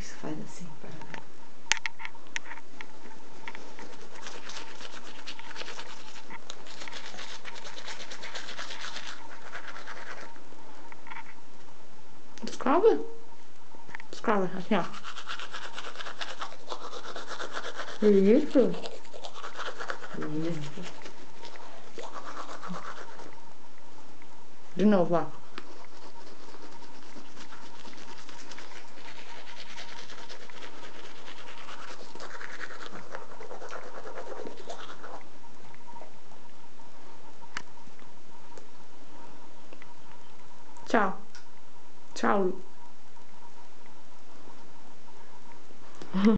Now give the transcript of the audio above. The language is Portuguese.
Isso faz assim para. Escova? Escova, assim, ó. Isso. Isso. De novo, ó. Ciao. Ciao.